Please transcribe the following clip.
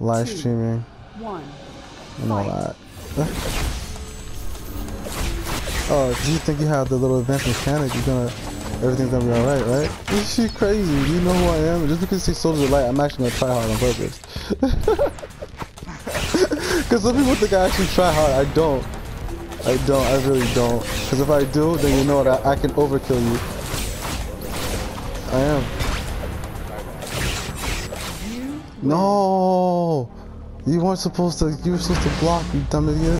live Two. streaming One. and all that. oh, do you think you have the little advanced mechanic? You're gonna, everything's gonna be alright, right? This shit crazy. You know who I am? Just because you say Soldier Light, I'm actually gonna try hard on purpose. Because some people think I actually try hard. I don't. I don't. I really don't. Because if I do, then you know what? I, I can overkill you. I am. No! You weren't supposed to. You were supposed to block, you dumb idiot.